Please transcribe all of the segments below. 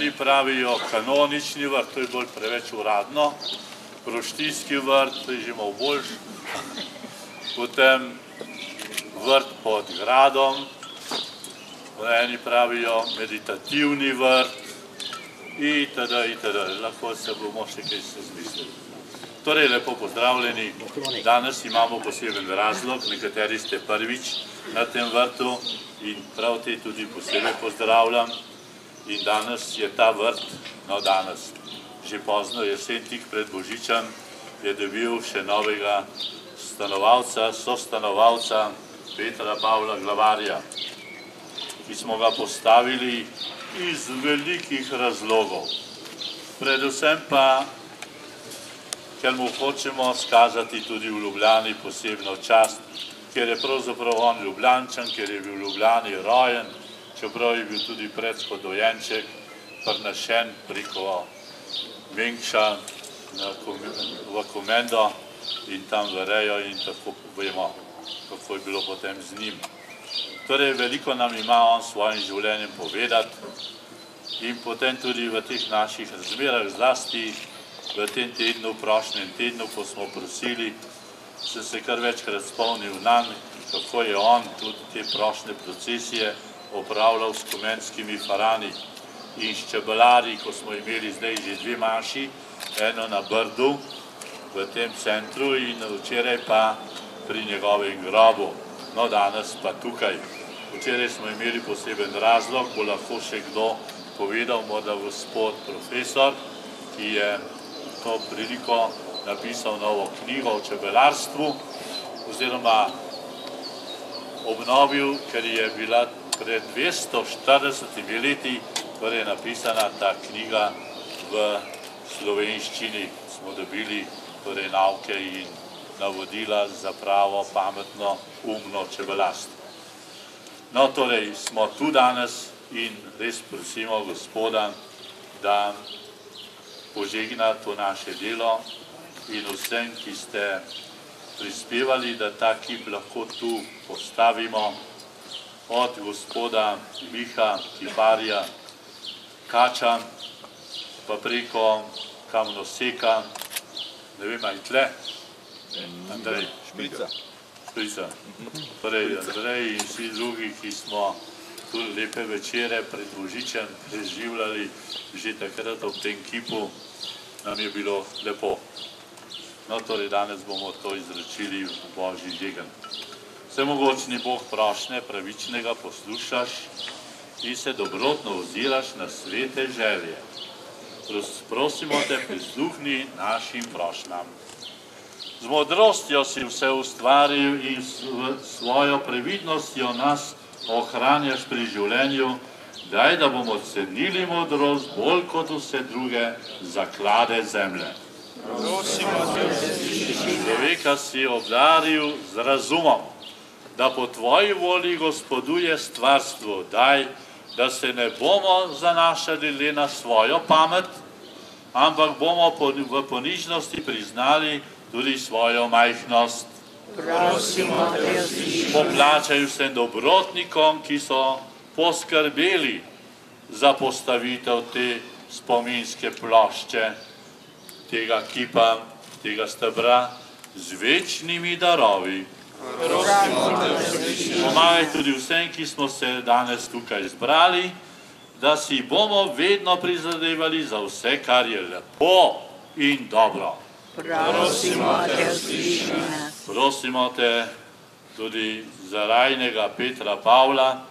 eni pravijo kanonični vrt, to je bolj preveč uradno, proštijski vrt, to je že malo boljš, potem vrt pod gradom, eni pravijo meditativni vrt, itd., itd., lahko se bomo še kaj se zmislili. Torej, lepo pozdravljeni. Danes imamo poseben razlog, nekateri ste prvič na tem vrtu in prav te tudi posebej pozdravljam. In danes je ta vrt, no danes, že pozno jesen, tik pred Božičem, je dobil še novega stanovalca, sostanovalca Petra Pavla Glavarja, ki smo ga postavili iz velikih razlogov. Predvsem pa ker mu hočemo skazati tudi v Ljubljani posebno čast, ker je pravzaprav on Ljubljančan, ker je bil v Ljubljani rojen, čeprav je bil tudi predsko dojenček, prnešen preko Kom- v Komendo in tam v Rejo in tako vemo, kako je bilo potem z njim. Torej, veliko nam ima on s svojim življenjem povedati in potem tudi v teh naših razmerah zlasti v tem tednu, prošnjem tednu, ko smo prosili, sem se kar večkrat spomnil nam, kako je on tudi te prošnje procesije opravljal s komenskimi farani in s čebelari, ko smo imeli zdaj že dve maši, eno na Brdu, v tem centru in včeraj pa pri njegovem grobu. No, danes pa tukaj. Včeraj smo imeli poseben razlog, bo lahko še kdo povedal, morda gospod profesor, ki je to priliko napisal novo knjigo o čebelarstvu oziroma obnovil, ker je bila pred 240 leti torej napisana ta knjiga v slovenščini. Smo dobili torej nauke in navodila za pravo, pametno, umno čebelarstvo. No, torej smo tu danes in res prosimo gospoda, da požegna to naše delo in vsem, ki ste prispevali, da ta kip lahko tu postavimo od gospoda Miha Kibarja Kača, pa preko Kamnoseka, ne vem, aj tle, Andrej. Šprica. Šprica. Torej, Andrej in vsi drugi, ki smo tu lepe večere pred Božičem preživljali, že takrat ob tem kipu, nam je bilo lepo. No, torej danes bomo to izrečili v Božji degen. Vsemogočni Bog prošnje pravičnega poslušaš in se dobrotno oziraš na svete želje. Pros- Prosimo te, prisluhni našim prošnjam. Z modrostjo si vse ustvaril in s svojo previdnostjo nas ohranjaš pri življenju, daj, da bomo cenili modrost bolj kot vse druge zaklade zemlje. Človeka si obdaril z razumom, da po tvoji volji gospoduje stvarstvo, daj, da se ne bomo zanašali le na svojo pamet, ampak bomo v ponižnosti priznali tudi svojo majhnost. Prosimo te, usliši Poplačaj vsem dobrotnikom, ki so poskrbeli za postavitev te spominske plošče, tega kipa, tega stebra z večnimi darovi. Pomagaj tudi vsem, ki smo se danes tukaj zbrali, da si bomo vedno prizadevali za vse, kar je lepo in dobro. Prosimo te, usliši nas. Prosimo te tudi za rajnega Petra Pavla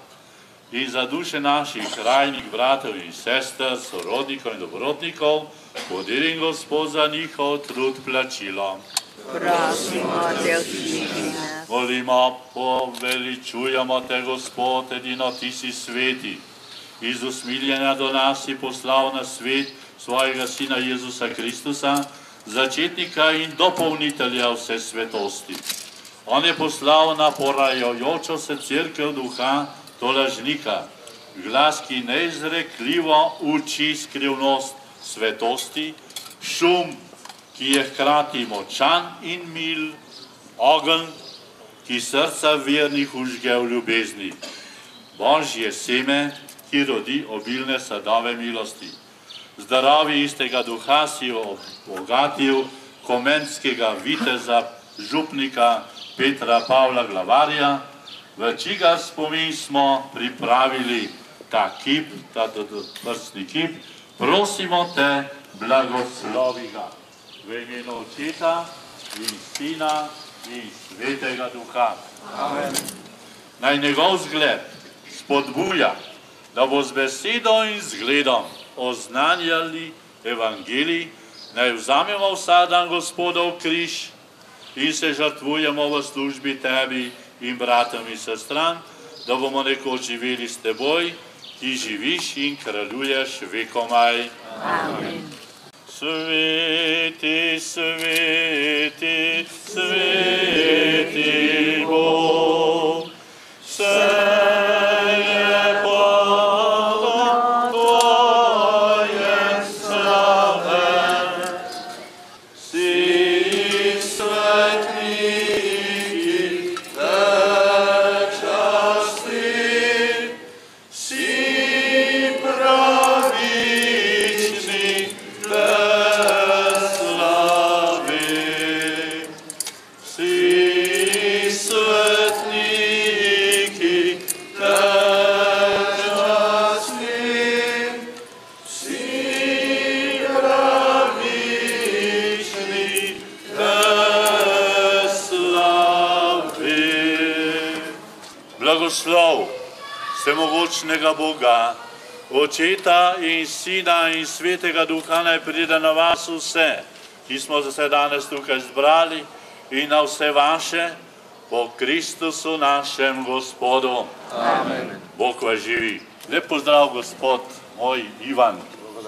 in za duše naših rajnih bratov in sester, sorodnikov in dobrotnikov, podelim Gospod za njihov trud plačilo. Prosimo te, usliši nas. Molimo, poveličujemo te, Gospod, edino ti si sveti. Iz usmiljenja do nas si poslal na svet svojega Sina Jezusa Kristusa, začetnika in dopolnitelja vse svetosti. On je poslal na porajajočo se crkve duha to lažnika, glas, ki neizrekljivo uči skrivnost svetosti, šum, ki je hkrati močan in mil, ogenj, ki srca vernih užge v ljubezni. Božje seme, ki rodi obilne sadove milosti. Zdravi istega duha si obogatil komenskega viteza, župnika Petra Pavla Glavarja, v čigar spomin smo pripravili ta kip, ta prstni kip. Prosimo te, blagoslovi ga v imenu Očeta in Sina in Svetega Duha. Naj njegov zgled spodbuja, da bo z besedo in zgledom oznanjali evangelij, naj vzamemo vsak dan gospodov križ in se žrtvujemo v službi tebi in bratom in sestram, da bomo nekoč živeli s teboj, ki živiš in kraljuješ vekomaj. Amen. Sveti, sveti, sveti Bog, vse Blagoslov vsemogočnega Boga, Očeta in Sina in Svetega Duha naj pride na vas vse, ki smo se danes tukaj zbrali in na vse vaše, po Kristusu našem Gospodu. Amen. Bog vas živi. Lep pozdrav, gospod moj Ivan.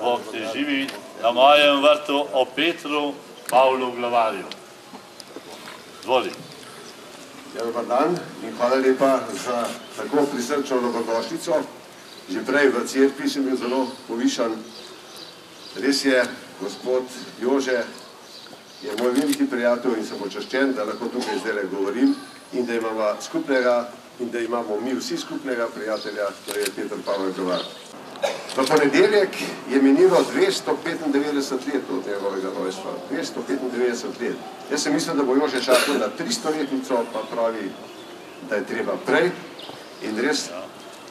Bog te živi na mojem vrtu o Petru Pavlu Glavarju. Zvoli. Ja, dobar dan in hvala lepa za tako prisrčno dobrodošlico. Že prej v cerkvi sem bil zelo povišan. Res je, gospod Jože je moj veliki prijatelj in sem počaščen, da lahko tukaj zdaj govorim in da imamo skupnega in da imamo mi vsi skupnega prijatelja, to je Petr Pavel Govar. V ponedeljek je minilo 295 let od njegovega rojstva. 295 let. Jaz sem mislil, da bo Jože čakal na 300 letnico, pa pravi, da je treba prej. In res,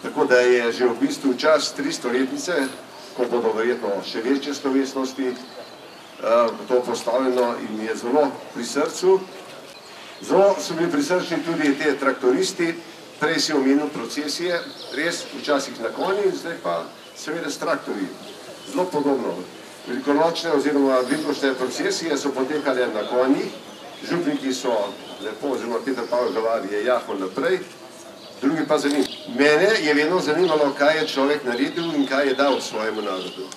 tako da je že v bistvu čas 300 letnice, ko bodo verjetno še večje slovesnosti, to postavljeno in mi je zelo pri srcu. Zelo so bili prisrčni tudi te traktoristi, prej si omenil procesije, res včasih na konji, zdaj pa seveda s traktorji. Zelo podobno. Velikonočne oziroma vilkošne procesije so potekale na konjih, župniki so lepo, oziroma Peter Pavel Gavar je jahal naprej, drugi pa za njim. Mene je vedno zanimalo, kaj je človek naredil in kaj je dal svojemu narodu.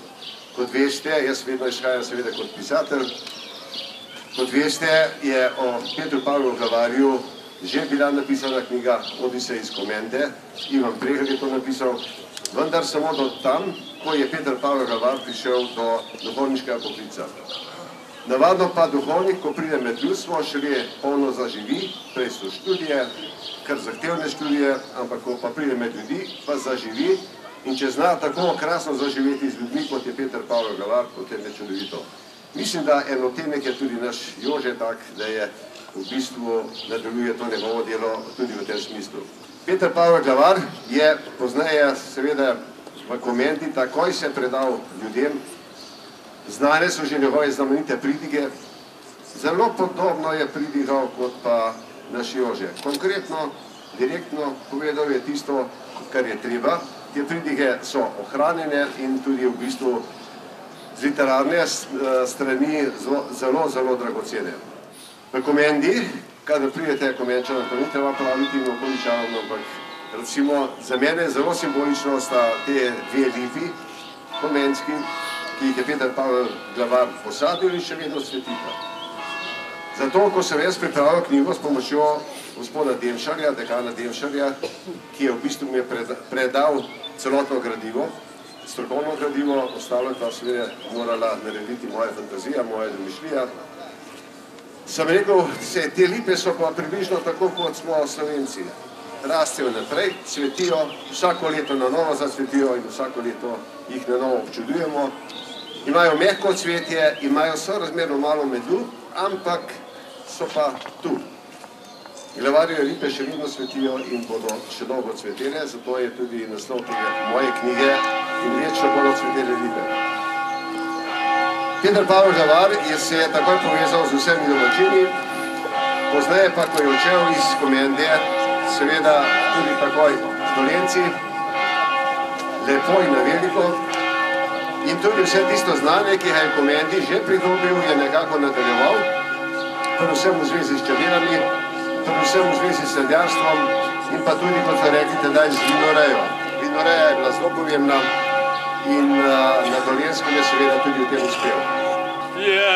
Kot veste, jaz vedno izhajam seveda kot pisatelj, kot veste, je o Petru Pavlu Gavarju že bila napisana knjiga Odise iz Komende, Ivan Prehar je to napisal, vendar samo do tam, ko je Petr Pavel Gavar prišel do duhovniškega poklica. Navadno pa duhovnik, ko pride med ljudstvo, šele polno zaživi, prej so študije, kar zahtevne študije, ampak ko pa pride med ljudi, pa zaživi in če zna tako krasno zaživeti z ljudmi, kot je Petr Pavel Gavar, potem je čudovito. Mislim, da eno temek je tudi naš Jože tak, da je v bistvu nadaljuje to njegovo delo tudi v tem smislu. Peter Pavel Glavar je poznaje seveda v komenti takoj se predal ljudem. Znane so že njegove znamenite pridige. Zelo podobno je pridigal kot pa naš Jože. Konkretno, direktno povedal je tisto, kar je treba. Te pridige so ohranjene in tudi v bistvu z literarne strani zelo, zelo dragocene. V komendi, kadar pridete komenčano, to ni treba praviti in okoličavam, ampak recimo za mene zelo simbolično sta te dve lipi komenski, ki jih je Peter Pavel Glavar posadil in še vedno svetita. Zato, ko sem jaz pripravil knjigo s pomočjo gospoda Demšarja, dekana Demšarja, ki je v bistvu mi je predal celotno gradivo, strokovno gradivo, ostalo je pa seveda morala narediti moja fantazija, moja domišljija, Sem rekel, se te lipe so pa približno tako, kot smo slovenci. Rastejo naprej, cvetijo, vsako leto na novo zacvetijo in vsako leto jih na novo občudujemo. Imajo mehko cvetje, imajo sorazmerno malo medu, ampak so pa tu. Glavarje lipe še vedno cvetijo in bodo še dolgo cvetele, zato je tudi naslov moje knjige in večno bodo cvetele lipe. Peter Pavel Žavar je se takoj povezal z vsemi domačini, poznaje pa, ko je učel iz komende, seveda tudi takoj z dolenci, lepo in na veliko. In tudi vse tisto znanje, ki ga je v komendi že pridobil, je nekako nadaljeval, predvsem v zvezi s čabinami, predvsem v zvezi s sadjarstvom in pa tudi, kot so rekli, tedaj z vinorejo. Vinoreja je bila zelo pomembna, in uh, na Dolenskem je seveda tudi v tem uspel. Je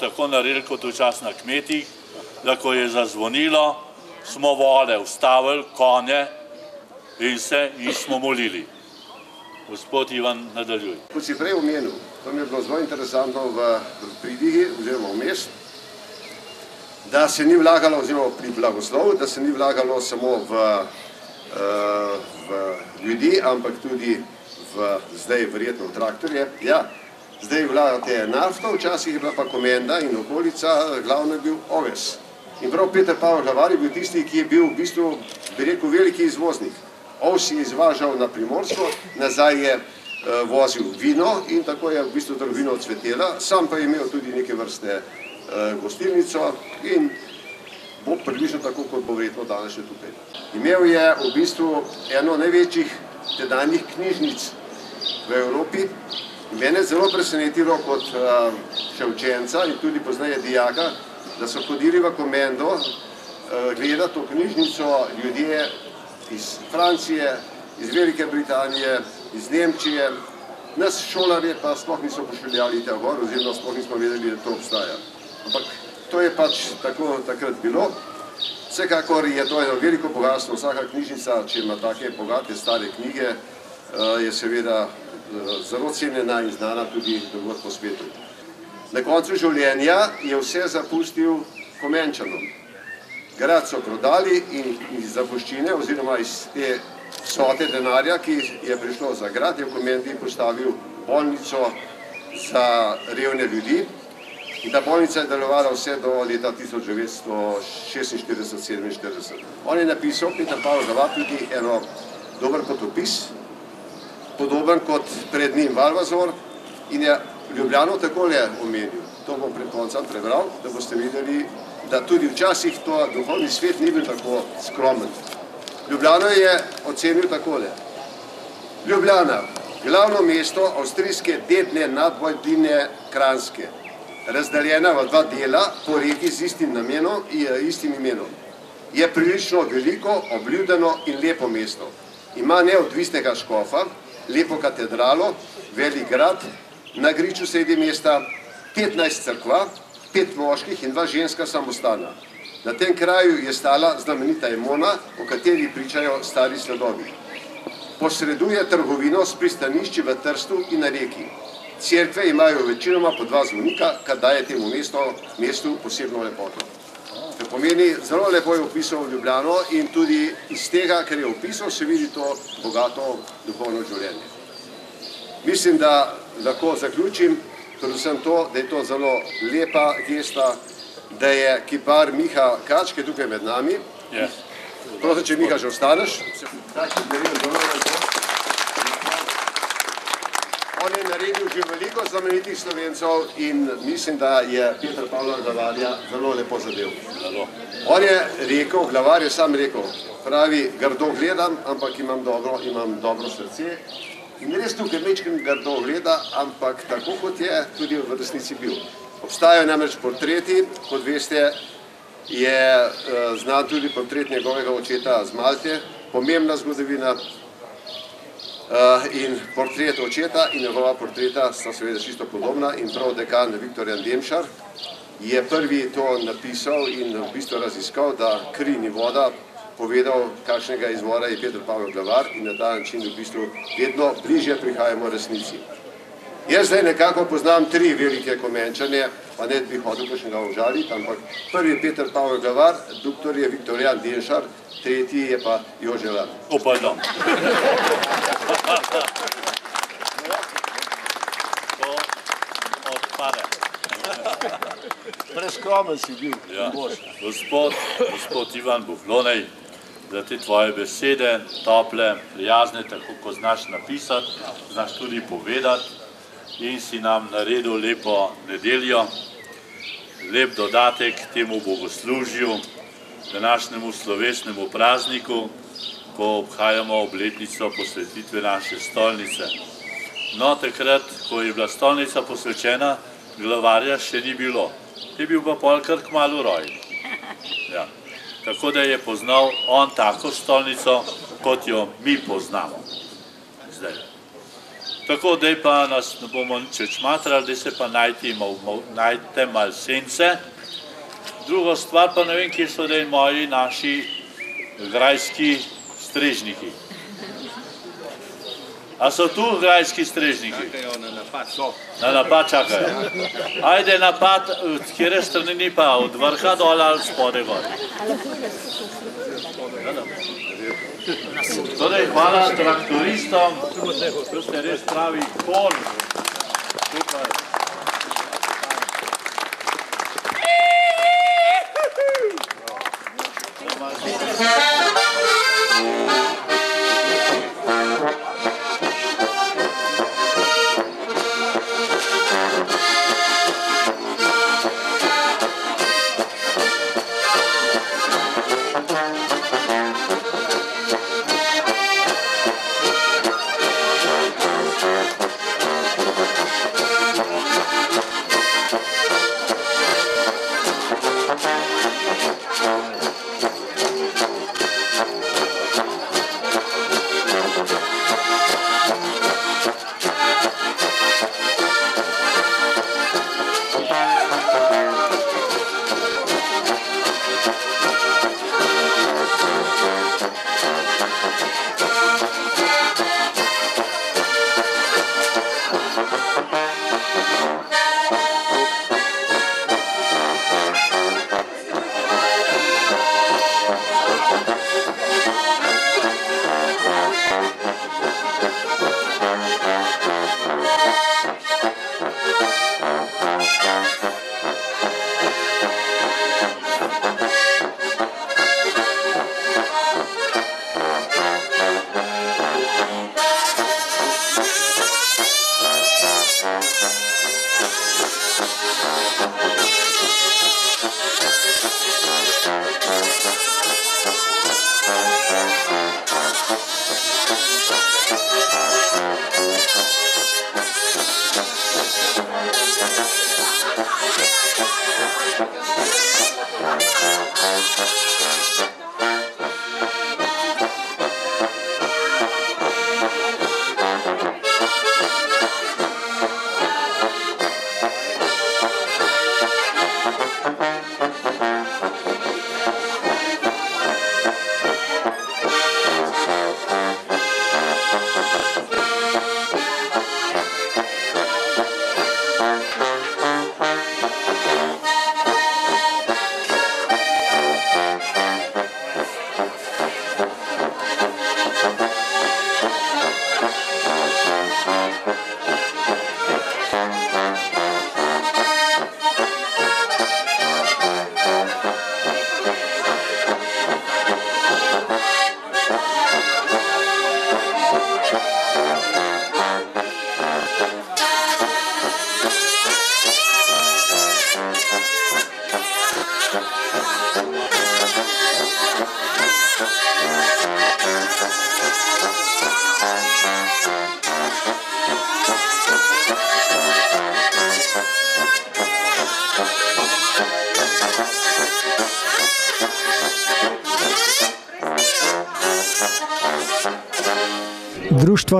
tako naredili kot včasih na kmetih, da ko je zazvonilo, smo vode ustavili, konje in se in smo molili. Gospod Ivan, nadaljuj. Kot si prej omenil, to mi je bilo zelo interesantno v pridigi oziroma v mest, da se ni vlagalo, oziroma pri blagoslovu, da se ni vlagalo samo v, uh, v ljudi, ampak tudi v zdaj verjetno v traktorje. Ja, zdaj vlagate nafto, včasih je bila pa komenda in okolica, glavno je bil oves. In prav Peter Pavel Glavar je bil tisti, ki je bil v bistvu, bi rekel, veliki izvoznik. Ovs je izvažal na Primorsko, nazaj je uh, vozil vino in tako je v bistvu trgovina odcvetela. Sam pa je imel tudi neke vrste uh, gostilnico in bo približno tako, kot bo verjetno danes še tukaj. Imel je v bistvu eno največjih tedanjih knjižnic v Evropi. Mene je zelo presenetilo kot uh, še učenca in tudi poznaje dijaka, da so hodili v komendo uh, gledati to knjižnico ljudje iz Francije, iz Velike Britanije, iz Nemčije. Nas šolarje pa sploh niso pošiljali tja gor, oziroma sploh nismo vedeli, da to obstaja. Ampak to je pač tako takrat bilo. Vsekakor je to eno veliko bogatstvo, vsaka knjižnica, če ima take bogate stare knjige, je seveda zelo cenjena in znana tudi drugod po svetu. Na koncu življenja je vse zapustil Komenčanom. Grad so prodali in iz zapuščine oziroma iz te vsote denarja, ki je prišlo za grad, je v Komendi postavil bolnico za revne ljudi. In ta bolnica je delovala vse do leta 1946-47. On je napisal, Peter Pavel tudi eno dober potopis, podoben kot pred njim Valvazor in je Ljubljano takole omenil. To bom pred koncem prebral, da boste videli, da tudi včasih to duhovni svet ni bil tako skromen. Ljubljano je ocenil takole. Ljubljana, glavno mesto avstrijske dedne nadvojdine Kranske, razdaljena v dva dela po reki z istim namenom in istim imenom. Je prilično veliko, obljudeno in lepo mesto. Ima neodvisnega škofa, lepo katedralo, velik grad, na griču sredi mesta 15 crkva, pet moških in dva ženska samostana. Na tem kraju je stala znamenita Emona, o kateri pričajo stari sledovi. Posreduje trgovino s pristanišči v Trstu in na reki. Cerkve imajo večinoma po dva zvonika, kar daje temu mestu, mestu posebno lepoto. To pomeni, zelo lepo je opisal Ljubljano in tudi iz tega, ker je opisal, se vidi to bogato duhovno življenje. Mislim, da lahko zaključim, predvsem to, da je to zelo lepa gesta, da je kipar Miha Kač, ki je tukaj med nami. Yes. Prosim, če Miha že ostaneš. Tak je naredil zelo lepo. On je naredil že veliko znamenitih slovencev in mislim, da je Peter Pavlo Glavarja zelo lepo zadev. On je rekel, glavar je sam rekel, pravi, grdo gledam, ampak imam dobro, imam dobro srce. In res tukaj mečkim grdo gleda, ampak tako kot je, tudi v resnici bil. Obstajajo namreč portreti, kot veste, je uh, znan tudi portret njegovega očeta z Malte, pomembna zgodovina in portret očeta in njegova portreta sta seveda čisto podobna in prav dekan Viktorjan Demšar je prvi to napisal in v bistvu raziskal, da kri ni voda, povedal, kakšnega izvora je Petr Pavel Glavar in na ta način v bistvu vedno bližje prihajamo resnici. Jaz zdaj nekako poznam tri velike komenčanje, pa ne bi hodil kakšnega užaliti, ampak prvi je Petr Pavel Glavar, doktor je Viktorjan Denšar, tretji je pa Jože Lan. Upadam. To odpade. Preskromen si bil. Ja. Gospod, gospod Ivan Buflonej, za te tvoje besede, tople, prijazne, tako kot znaš napisati, znaš tudi povedati in si nam naredil lepo nedeljo, lep dodatek temu bogoslužju, današnjemu slovesnemu prazniku, ko obhajamo obletnico posvetitve naše stolnice. No, takrat, ko je bila stolnica posvečena, glavarja še ni bilo. Je bil pa pol kar kmalu rojen. Ja. Tako da je poznal on tako stolnico, kot jo mi poznamo. Tako, da pa nas ne bomo nič čmatrali, da se pa najti, mal, mal, najte mal sence. Drugo stvar pa ne vem, kje so zdaj moji naši grajski strežniki. A so tu grajski strežniki? Na napad čakajo. Ajde napad, od kjere strani ni pa, od vrha dol ali spode gor. Torej, hvala traktoristom, to ste res pravi kor. Super.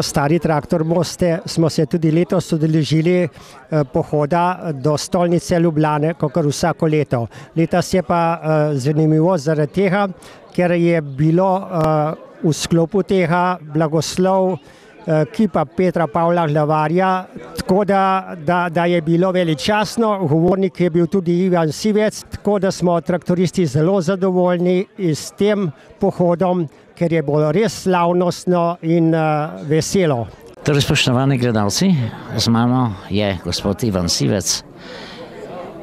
Društvo Stari traktor Moste smo se tudi letos udeležili eh, pohoda do stolnice Ljubljane, kot vsako leto. Letos je pa eh, zanimivo zaradi tega, ker je bilo eh, v sklopu tega blagoslov kipa Petra Pavla Glavarja, tako da, da, da je bilo veličastno, govornik je bil tudi Ivan Sivec, tako da smo traktoristi zelo zadovoljni s tem pohodom, ker je bilo res slavnostno in uh, veselo. Torej, spoštovani gledalci, z mano je gospod Ivan Sivec,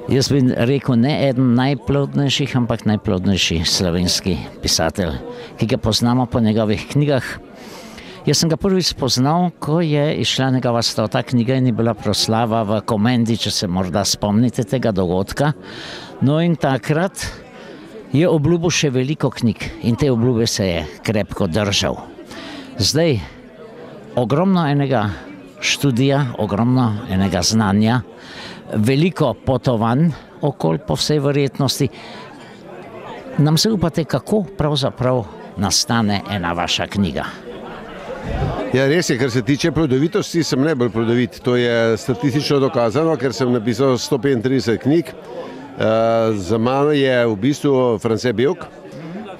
Jaz bi rekel, ne eden najplodnejših, ampak najplodnejši slovenski pisatelj, ki ga poznamo po njegovih knjigah. Jaz sem ga prvič spoznal, ko je išla njegova stota knjiga in je bila proslava v Komendi, če se morda spomnite tega dogodka. No in takrat je obljubil še veliko knjig in te obljube se je krepko držal. Zdaj, ogromno enega študija, ogromno enega znanja, veliko potovanj okoli po vsej verjetnosti. Nam se upate, kako pravzaprav nastane ena vaša knjiga? Ja, res je, kar se tiče plodovitosti, sem najbolj plodovit. To je statistično dokazano, ker sem napisal 135 knjig. Uh, za mano je v bistvu France Belk,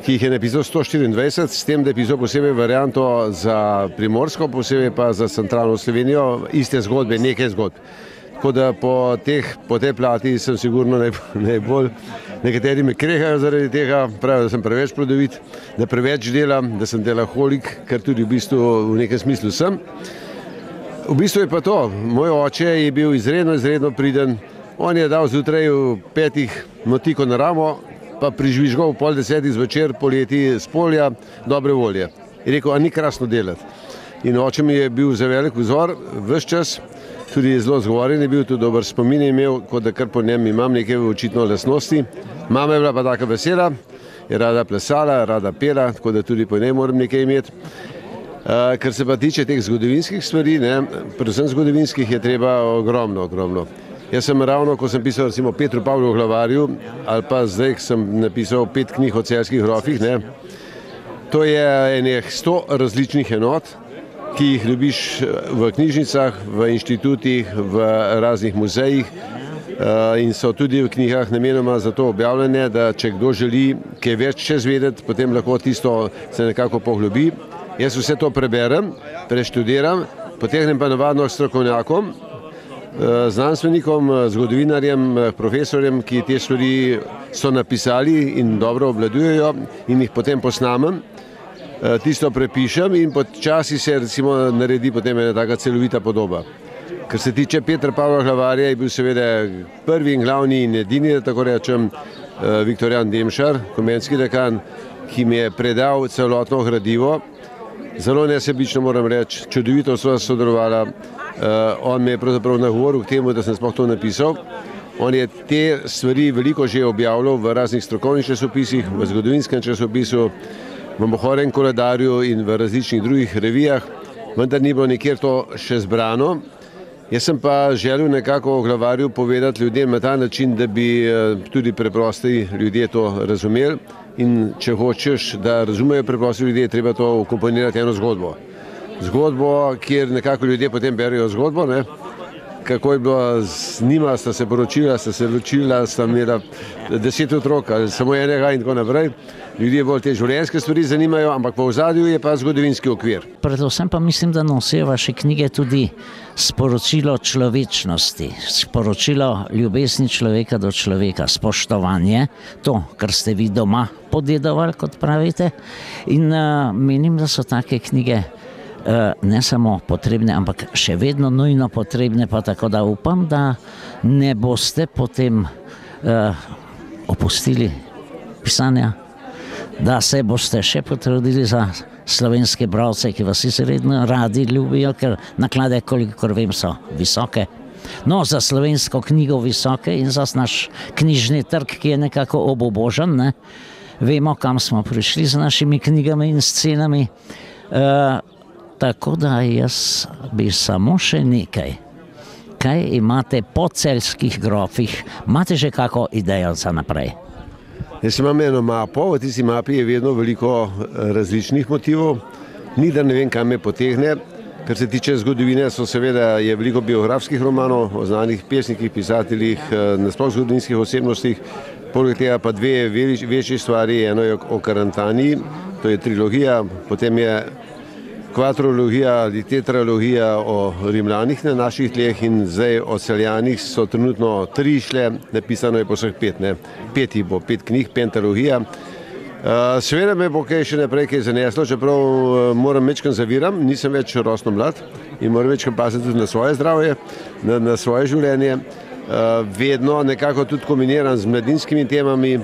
ki jih je napisal 124, s tem, da je pisal posebej varianto za Primorsko, posebej pa za centralno Slovenijo, iste zgodbe, nekaj zgodb. Tako da po, teh, po tej plati sem sigurno najbolj, najbolj nekateri me krehajo zaradi tega, pravijo, da sem preveč plodovit, da preveč delam, da sem delaholik, kar tudi v bistvu v nekem smislu sem. V bistvu je pa to, moj oče je bil izredno, izredno priden, on je dal zjutraj v petih motiko na ramo, pa prižvižgal v pol desetih zvečer poleti z polja dobre volje. Je rekel, a ni krasno delati. In oče mi je bil za velik vzor, vse čas, tudi zelo zgovoren je bil, tudi dober spomin je imel, kot da kar po njem imam neke očitno lasnosti. Mama je bila pa tako vesela, je rada plesala, rada pela, tako da tudi po njej moram nekaj imeti. Uh, kar se pa tiče teh zgodovinskih stvari, ne, predvsem zgodovinskih, je treba ogromno, ogromno. Jaz sem ravno, ko sem pisal recimo Petru Pavlu glavarju, ali pa zdaj sem napisal pet knjig o celskih grofih, ne, to je enih sto različnih enot, ki jih dobiš v knjižnicah, v inštitutih, v raznih muzejih eh, in so tudi v knjigah namenoma za to objavljene, da če kdo želi kaj več še zvedeti, potem lahko tisto se nekako poglobi. Jaz vse to preberem, preštudiram, potegnem pa navadno strokovnjakom, eh, znanstvenikom, zgodovinarjem, profesorjem, ki te stvari so napisali in dobro obladujejo in jih potem posnamem. Eh, tisto prepišem in počasi se recimo naredi potem ena taka celovita podoba. Kar se tiče Petra Pavla Hlavarja, je bil seveda prvi in glavni in edini, da tako rečem, eh, Viktorjan Demšar, komenski dekan, ki mi je predal celotno gradivo. Zelo nesebično moram reči, čudovito sva sodelovala. Eh, on me je pravzaprav nagovoril k temu, da sem sploh to napisal. On je te stvari veliko že objavljal v raznih strokovnih časopisih, v zgodovinskem časopisu, v Mohorem koledarju in v različnih drugih revijah, vendar ni bilo nikjer to še zbrano. Jaz sem pa želel nekako o glavarju povedati ljudem na ta način, da bi eh, tudi preprosti ljudje to razumeli in če hočeš, da razumejo preprosti ljudje, treba to ukomponirati eno zgodbo. Zgodbo, kjer nekako ljudje potem berijo zgodbo, ne? Kako je bilo z njima, sta se poročila, sta se ločila, sta imela deset otrok ali samo enega in tako naprej. Ljudje bolj te življenjske stvari zanimajo, ampak po ozadju je pa zgodovinski okvir. Predvsem pa mislim, da nosijo vaše knjige tudi sporočilo človečnosti, sporočilo ljubezni človeka do človeka, spoštovanje, to, kar ste vi doma podedovali, kot pravite. In uh, menim, da so take knjige ne samo potrebne, ampak še vedno nujno potrebne, pa tako da upam, da ne boste potem uh, opustili pisanja da se boste še potrudili za slovenske bralce, ki vas izredno radi ljubijo, ker naklade, kolikor vem, so visoke. No, za slovensko knjigo visoke in za naš knjižni trg, ki je nekako obobožen, ne? vemo, kam smo prišli z našimi knjigami in scenami. E, tako da jaz bi samo še nekaj. Kaj imate po celskih grofih? Imate že kako idejo za naprej? Jaz imam eno mapo, v tisti mapi je vedno veliko eh, različnih motivov, ni da ne vem, kam me potegne. Kar se tiče zgodovine, so seveda je veliko biografskih romanov o znanih pesnikih, pisateljih, eh, nasploh zgodovinskih osebnostih, poleg tega pa dve večji stvari, eno je o Karantani, to je trilogija, potem je kvatrologija ali tetralogija o Rimljanih na naših tleh in zdaj o Celjanih so trenutno tri šle, napisano je po vseh pet, ne. pet jih bo, pet knjig, pentalogija. Uh, seveda me bo kaj še naprej kaj zaneslo, čeprav uh, moram večkrat zaviram, nisem več rosno mlad in moram večkrat paziti tudi na svoje zdravje, na, na svoje življenje. vedno nekako tudi kombiniran z mladinskimi temami.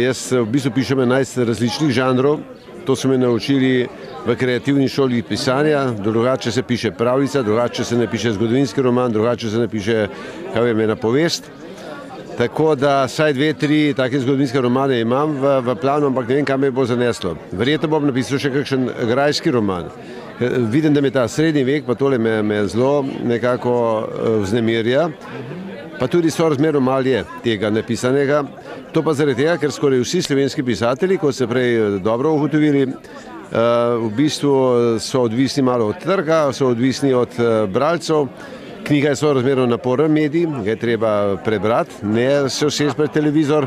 Jaz v bistvu pišem 11 različnih žanrov, to so me naučili v kreativni šoli pisanja, drugače se piše pravljica, drugače se ne piše zgodovinski roman, drugače se ne piše, kaj vem, ena povest. Tako da vsaj dve, tri take zgodovinske romane imam v, v planu, ampak ne vem, kam me bo zaneslo. Verjetno bom napisal še kakšen grajski roman. Vidim, da me ta srednji vek, pa tole me, me zelo nekako vznemirja. Pa tudi so razmerno malo je tega napisanega. To pa zaradi tega, ker skoraj vsi slovenski pisatelji, kot ste prej dobro ugotovili, v bistvu so odvisni malo od trga, so odvisni od bralcev. Knjiga je so razmerno naporen medij, ga je treba prebrati, ne se vsesti pred televizor,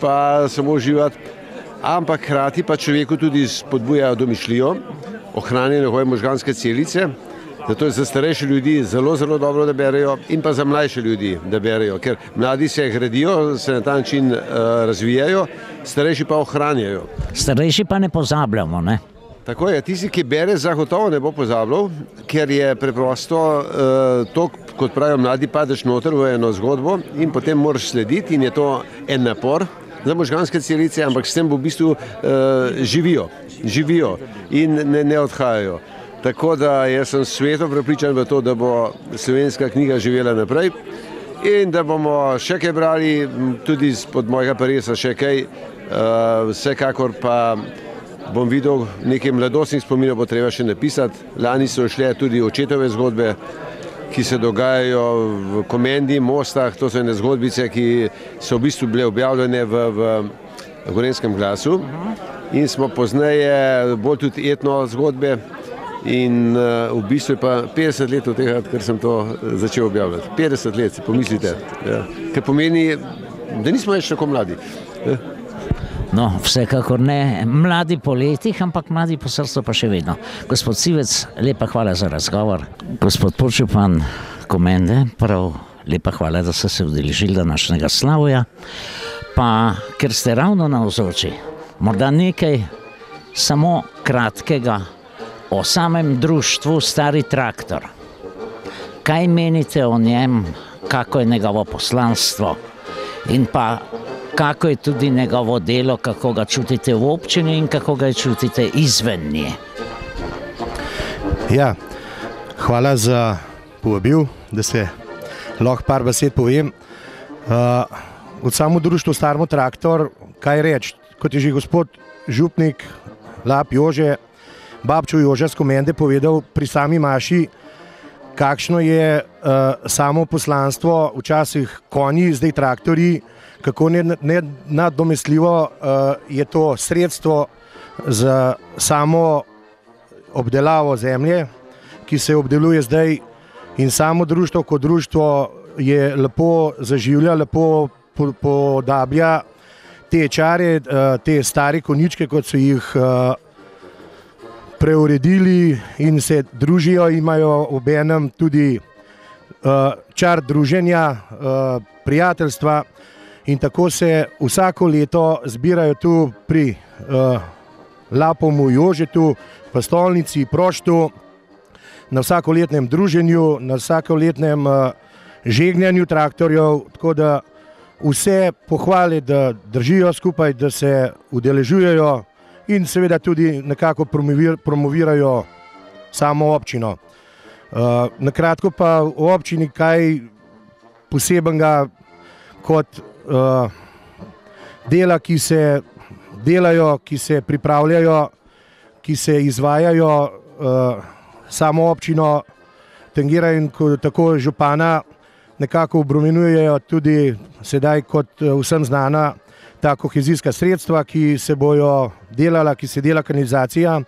pa samo uživati. Ampak hkrati pa človeku tudi spodbujajo domišljijo, ohranjanje njegove možganske celice. Zato je za starejše ljudi zelo, zelo dobro, da berejo in pa za mlajše ljudi, da berejo, ker mladi se gradijo, se na ta način uh, razvijajo, starejši pa ohranjajo. Starejši pa ne pozabljamo, ne? Tako je, tisti, ki bere, zagotovo ne bo pozabljal, ker je preprosto uh, to, kot pravijo mladi, padeš noter v eno zgodbo in potem moraš slediti in je to en napor za možganske celice, ampak s tem v bistvu uh, živijo, živijo in ne, ne odhajajo. Tako da jaz sem sveto prepričan v to, da bo slovenska knjiga živela naprej in da bomo še kaj brali, tudi pod mojega peresa še kaj, uh, vsekakor pa bom videl nekaj mladostnih spominov, bo treba še napisati. Lani so šle tudi očetove zgodbe, ki se dogajajo v Komendi, Mostah, to so ene zgodbice, ki so v bistvu bile objavljene v, v Gorenskem glasu in smo pozneje bolj tudi etno zgodbe in uh, v bistvu je pa 50 let od tega, ker sem to začel objavljati. 50 let, si pomislite. Ja. Ker pomeni, da nismo več tako mladi. Ja. No, vsekakor ne mladi po letih, ampak mladi po srcu pa še vedno. Gospod Sivec, lepa hvala za razgovor. Gospod Počupan Komende, prav lepa hvala, da ste se udeležili današnjega slavoja. Pa ker ste ravno na vzoči, morda nekaj samo kratkega o samem društvu Stari traktor. Kaj menite o njem, kako je njegovo poslanstvo in pa kako je tudi njegovo delo, kako ga čutite v občini in kako ga čutite izven nje. Ja, hvala za povabil, da se lahko par besed povem. Uh, od samo društvo Starmo traktor, kaj reči, kot je že gospod Župnik, Lap Jože, Babčo Jože z komende povedal pri sami Maši, kakšno je uh, samo poslanstvo, včasih konji, zdaj traktori, kako nenadomestljivo ne, uh, je to sredstvo za samo obdelavo zemlje, ki se obdeluje zdaj in samo društvo kot društvo je lepo zaživlja, lepo podablja te čare, uh, te stare koničke, kot so jih uh, preuredili in se družijo, imajo ob enem tudi uh, čar druženja, uh, prijateljstva. In tako se vsako leto zbirajo tu pri uh, Lapomu Jožetu, v stolnici, proštu, na vsakoletnem druženju, na vsakoletnem uh, žegnjanju traktorjev. Tako da vse pohvale, da držijo skupaj, da se udeležujejo in seveda tudi nekako promovir, promovirajo samo občino. Uh, na kratko pa v občini kaj posebenega kot uh, dela, ki se delajo, ki se pripravljajo, ki se izvajajo, uh, samo občino tangirajo in tako župana nekako obremenjujejo tudi sedaj kot vsem znana ta kohezijska sredstva, ki se bojo delala, ki se dela kanalizacija.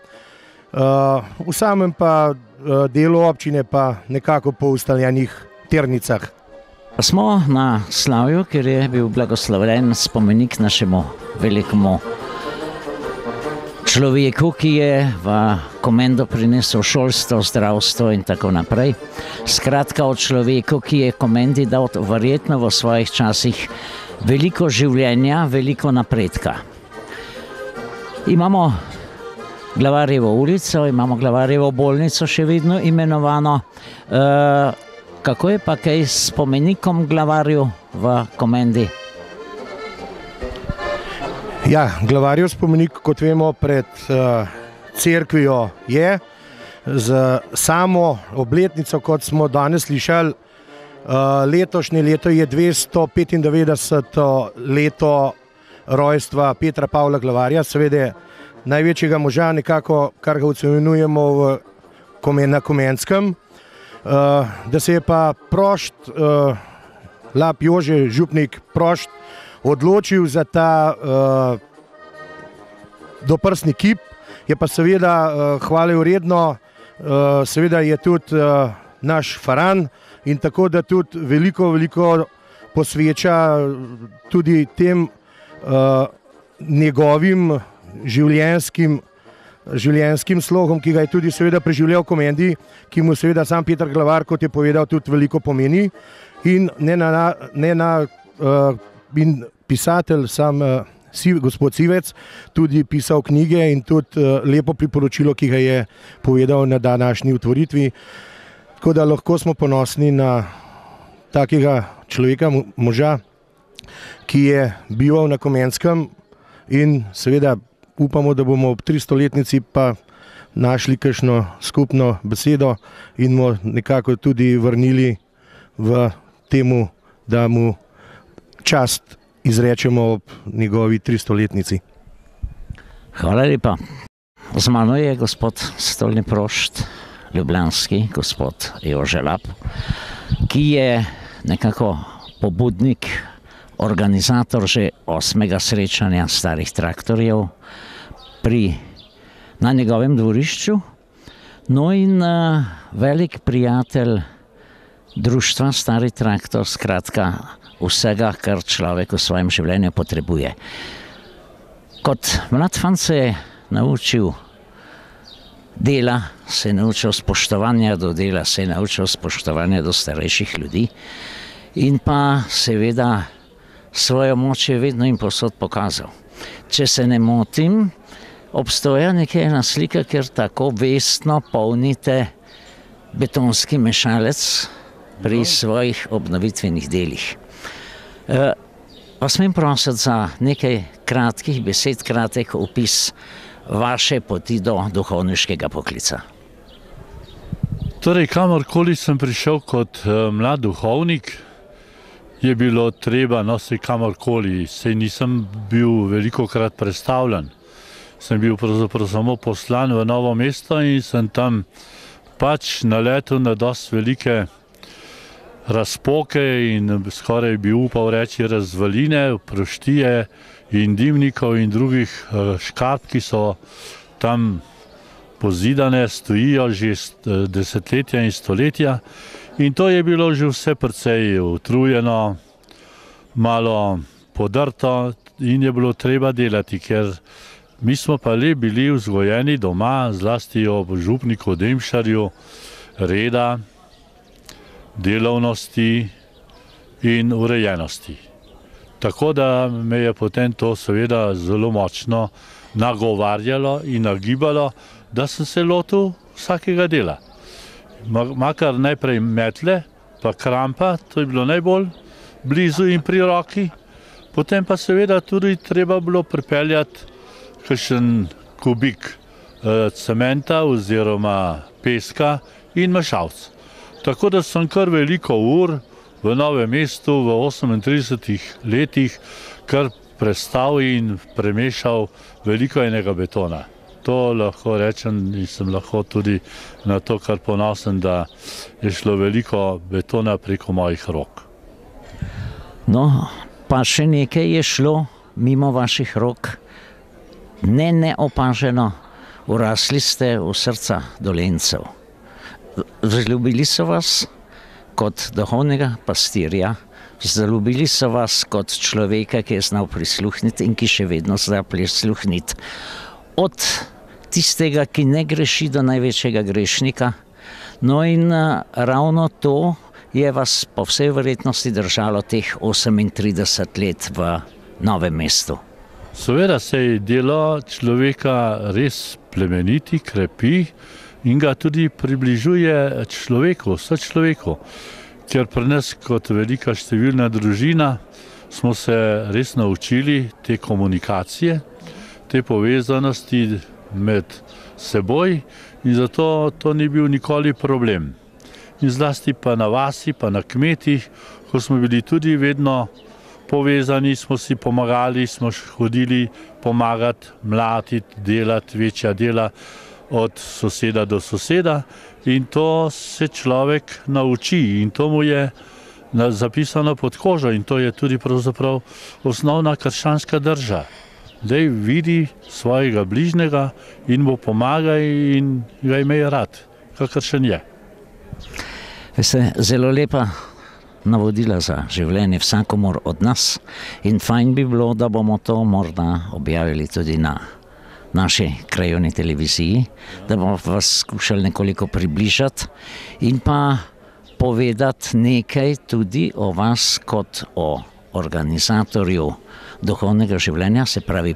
Uh, v samem pa uh, delu občine pa nekako po ustaljenih ternicah. Smo na slavju, ker je bil blagoslovljen spomenik našemu velikemu človeku, ki je v komendo prinesel šolstvo, zdravstvo in tako naprej. Skratka, o človeku, ki je komendi dal verjetno v svojih časih veliko življenja, veliko napredka. Imamo glavarjevo ulico, imamo glavarjevo bolnico, še vedno imenovano. Uh, kako je pa kaj s spomenikom glavarju v komendi? Ja, glavarjev spomenik, kot vemo, pred uh, cerkvijo je. Z samo obletnico, kot smo danes slišali, uh, letošnje leto je 295. leto rojstva Petra Pavla Glavarja, seveda največjega moža, nekako, kar ga ocenjujemo v na Komenskem. Uh, da se je pa prošt, uh, Lap Jože, župnik prošt, odločil za ta uh, doprsni kip, je pa seveda uh, hvale vredno, uh, seveda je tudi uh, naš faran in tako da tudi veliko, veliko posveča tudi tem uh, njegovim življenjskim, življenjskim slogom, ki ga je tudi seveda preživljal komendi, ki mu seveda sam Petr Glavar, kot je povedal, tudi veliko pomeni. In ne na, ne na uh, in pisatelj, sam uh, Siv, gospod Sivec, tudi pisal knjige in tudi uh, lepo priporočilo, ki ga je povedal na današnji otvoritvi. Tako da lahko smo ponosni na takega človeka, moža, ki je bival na Komenskem in seveda upamo, da bomo ob 300-letnici pa našli kakšno skupno besedo in mu nekako tudi vrnili v temu, da mu čast izrečemo ob njegovi 300-letnici. Hvala lepa. Z mano je gospod Stolni Prošt, ljubljanski gospod Jože Lap, ki je nekako pobudnik, organizator že osmega srečanja starih traktorjev pri, na njegovem dvorišču, no in uh, velik prijatelj društva Stari traktor, skratka vsega, kar človek v svojem življenju potrebuje. Kot mlad fant se je naučil dela, se je naučil spoštovanja do dela, se je naučil spoštovanja do starejših ljudi in pa seveda svojo moč je vedno in posod pokazal. Če se ne motim, obstoja nekaj ena slika, ker tako vestno polnite betonski mešalec pri svojih obnovitvenih delih. E, pa smem prositi za nekaj kratkih besed, kratek opis vaše poti do duhovniškega poklica. Torej, kamorkoli sem prišel kot uh, mlad duhovnik, je bilo treba, no se kamorkoli, se nisem bil veliko krat predstavljen. Sem bil pravzaprav samo poslan v novo mesto in sem tam pač naletel na dosti velike razpoke in skoraj bi upal reči razvaline, proštije in dimnikov in drugih eh, škart, ki so tam pozidane, stojijo že desetletja in stoletja. In to je bilo že vse precej utrujeno, malo podrto in je bilo treba delati, ker mi smo pa le bili vzgojeni doma, zlasti ob župniku Demšarju, reda, delovnosti in urejenosti. Tako da me je potem to seveda zelo močno nagovarjalo in nagibalo, da sem se lotil vsakega dela. Makar najprej metle, pa krampa, to je bilo najbolj blizu in pri roki, potem pa seveda tudi treba bilo pripeljati kakšen kubik eh, cementa oziroma peska in mešalc. Tako da sem kar veliko ur v novem mestu v 38 letih kar prestal in premešal veliko enega betona. To lahko rečem in sem lahko tudi na to kar ponosen, da je šlo veliko betona preko mojih rok. No, pa še nekaj je šlo mimo vaših rok, ne neopaženo, urasli ste v srca dolencev. Zaljubili so vas kot duhovnega pastirja, zaljubili so vas kot človeka, ki je znal prisluhniti in ki še vedno zna prisluhniti. Od tistega, ki ne greši, do največjega grešnika. No, in ravno to je vas po vsej verjetnosti držalo teh 38 let v novem mestu. Seveda se je delo človeka res plemeniti, krepi in ga tudi približuje človeku, vse človeku. ker pri nas, kot velika številna družina, smo se res naučili te komunikacije, te povezanosti med seboj in zato to ni bil nikoli problem. In zlasti pa na vasi, pa na kmetih, ko smo bili tudi vedno povezani, smo si pomagali, smo hodili pomagati, mlatiti, delati večja dela od soseda do soseda in to se človek nauči in to mu je zapisano pod kožo in to je tudi pravzaprav osnovna krščanska drža. Da vidi svojega bližnjega in mu pomaga in ga ima rad, kakršen je. Veste, zelo lepa navodila za življenje vsakomor od nas in fajn bi bilo, da bomo to morda objavili tudi na naši krajovni televiziji, da bomo vas skušali nekoliko približati in pa povedati nekaj tudi o vas kot o organizatorju duhovnega življenja, se pravi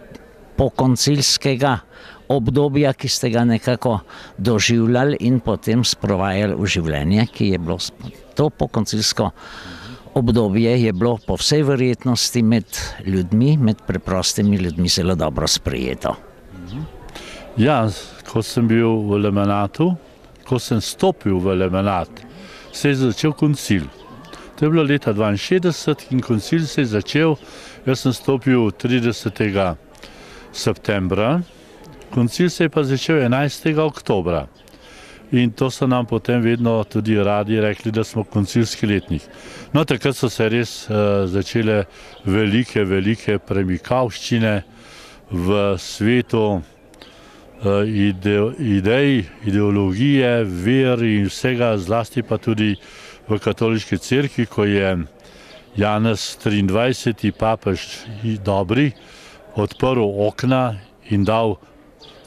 pokoncilskega obdobja, ki ste ga nekako doživljali in potem sprovajali v življenje, ki je bilo to pokoncilsko obdobje, je bilo po vsej verjetnosti med ljudmi, med preprostimi ljudmi zelo dobro sprejeto. Ja, ko sem bil v Lemanatu, ko sem stopil v Lemanat, se je začel koncil. To je bilo leta 62 in koncil se je začel, jaz sem stopil 30. septembra, koncil se je pa začel 11. oktobra. In to so nam potem vedno tudi radi rekli, da smo koncilski letnik. No, takrat so se res uh, začele velike, velike premikavščine v svetu uh, ide, idej, ideologije, ver in vsega, zlasti pa tudi v katoliški cerkvi, ko je Janez 23. papež dobri odprl okna in dal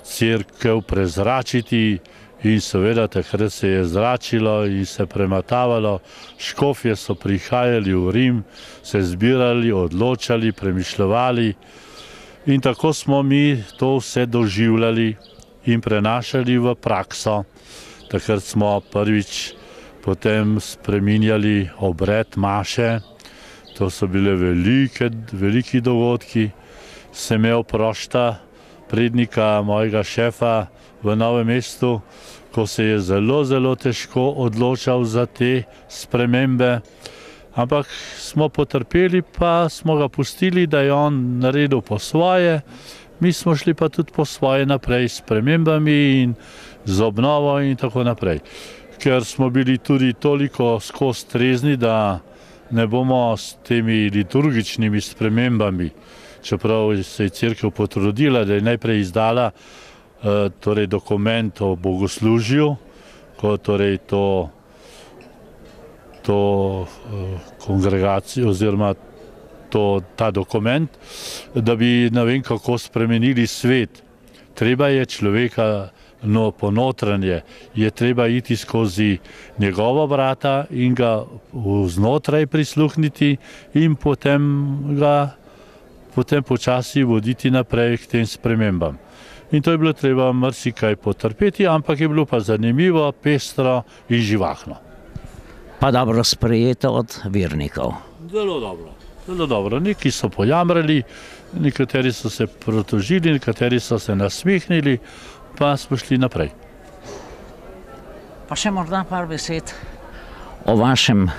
crkv prezračiti in seveda takrat se je zračilo in se prematavalo, škofje so prihajali v Rim, se zbirali, odločali, premišljali in tako smo mi to vse doživljali in prenašali v prakso. Takrat smo prvič potem spreminjali obred maše, to so bile velike, veliki dogodki, sem imel prošta, prednika mojega šefa v Novem mestu, ko se je zelo, zelo težko odločal za te spremembe. Ampak smo potrpeli, pa smo ga pustili, da je on naredil po svoje, mi smo šli pa tudi po svoje naprej s premembami in z obnovo in tako naprej. Ker smo bili tudi toliko skozi trezni, da ne bomo s temi liturgičnimi spremembami čeprav se je crkva potrudila, da je najprej izdala uh, torej dokument o bogoslužju, ko torej to, to uh, kongregacijo oziroma to, ta dokument, da bi ne vem kako spremenili svet. Treba je človeka no, ponotranje, je treba iti skozi njegovo vrata in ga znotraj prisluhniti in potem ga potem počasi voditi naprej k tem spremembam. In to je bilo treba marsikaj potrpeti, ampak je bilo pa zanimivo, pestro in živahno. Pa dobro sprejeto od vernikov. Zelo dobro. Zelo dobro. Neki so pojamrali, nekateri so se protožili, nekateri so se nasmehnili, pa smo šli naprej. Pa še morda par besed o vašem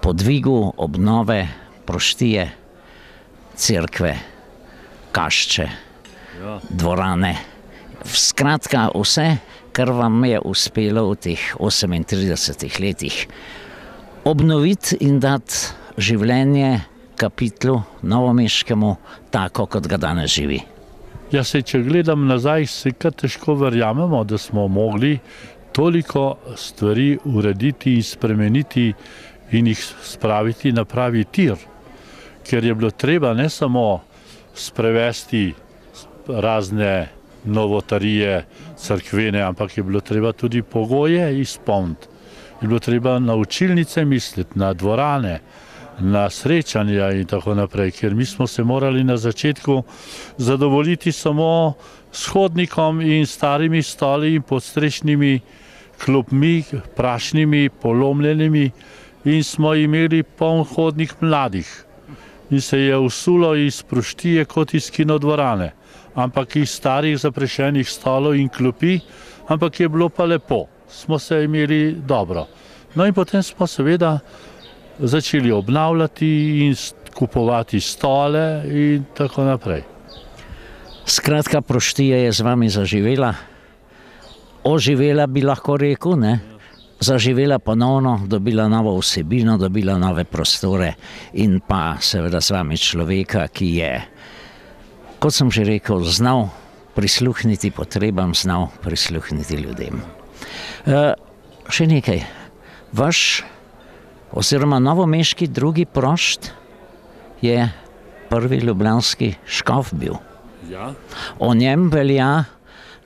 podvigu obnove proštije crkve, kašče, ja. dvorane. Skratka, vse, kar vam je uspelo v teh 38 letih, obnoviti in dati življenje kapitlu novomeškemu, tako kot ga danes živi. Ja, se, če gledam nazaj, se kar težko verjamemo, da smo mogli toliko stvari urediti in spremeniti in jih spraviti na pravi tir ker je bilo treba ne samo sprevesti razne novotarije, crkvene, ampak je bilo treba tudi pogoje izpolniti. Je bilo treba na učilnice misliti, na dvorane, na srečanja in tako naprej, ker mi smo se morali na začetku zadovoljiti samo s hodnikom in starimi stoli in podstrešnimi klopmi, prašnimi, polomljenimi in smo imeli poln hodnik mladih. In se je usulo iz proštije kot iz kinodvorane, ampak iz starih zaprešenih stolov in klopi, ampak je bilo pa lepo, smo se imeli dobro. No in potem smo seveda začeli obnavljati in kupovati stole in tako naprej. Skratka, proštija je z vami zaživela, oživela bi lahko rekel, ne? zaživela ponovno, dobila novo vsebino, dobila nove prostore in pa seveda z vami človeka, ki je, kot sem že rekel, znal prisluhniti potrebam, znal prisluhniti ljudem. E, še nekaj, vaš oziroma novomeški drugi prošt je prvi ljubljanski škof bil. Ja. O njem velja,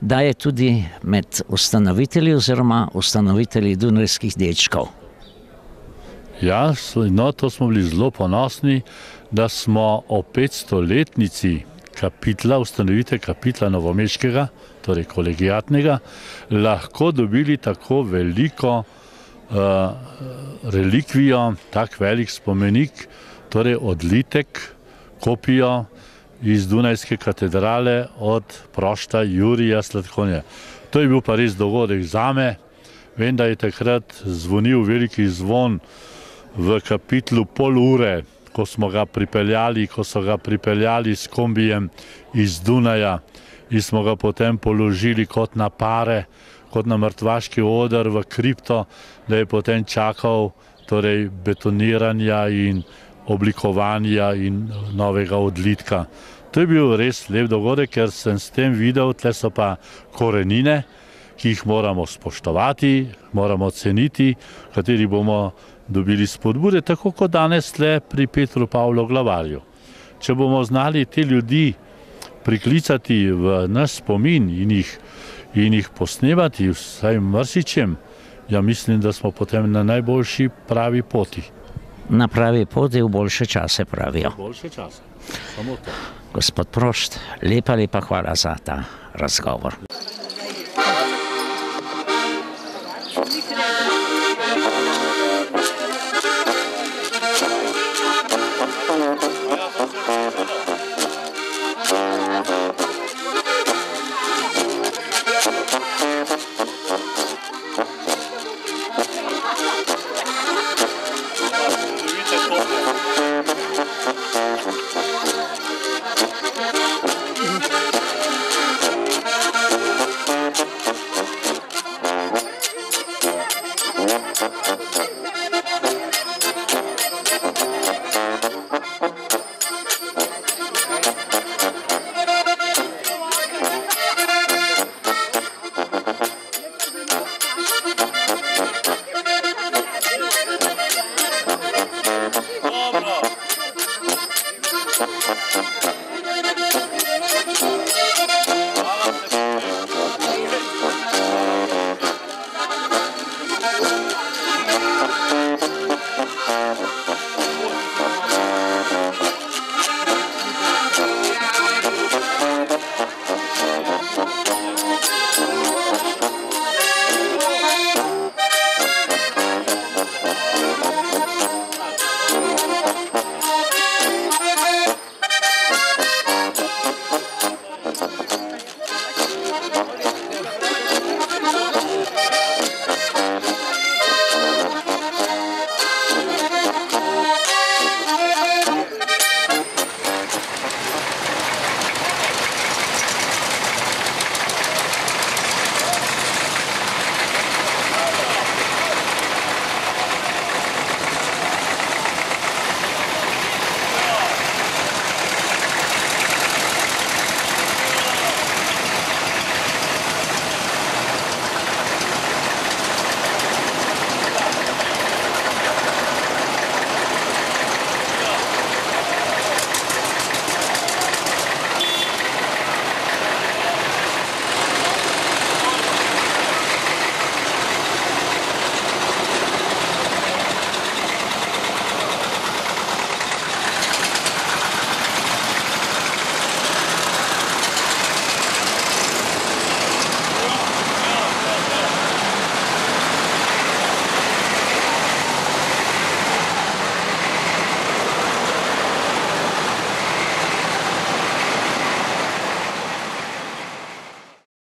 da je tudi med ustanovitelji oziroma ustanovitelji Dunajskih dečkov. Ja, no, to smo bili zelo ponosni, da smo o 500-letnici kapitla, ustanovite kapitla Novomeškega, torej kolegijatnega, lahko dobili tako veliko relikvijo, tak velik spomenik, torej odlitek, kopijo iz Dunajske katedrale od prošta Jurija Sladkonja. To je bil pa res dogodek za me. Vem, da je takrat zvonil veliki zvon v kapitlu pol ure, ko smo ga pripeljali, ko so ga pripeljali s kombijem iz Dunaja in smo ga potem položili kot na pare, kot na mrtvaški odr v kripto, da je potem čakal torej betoniranja in oblikovanja in novega odlitka. To je bil res lep dogodek, ker sem s tem videl, tle so pa korenine, ki jih moramo spoštovati, moramo ceniti, kateri bomo dobili spodbude, tako kot danes tle pri Petru Pavlu Glavarju. Če bomo znali te ljudi priklicati v naš spomin in jih, in jih posnemati vsaj mrsičem, ja mislim, da smo potem na najboljši pravi poti. Na pravi poti v boljše čase pravijo. Boljše čase. Samo to. Gospod Prošt, lepa, lepa hvala za ta razgovor.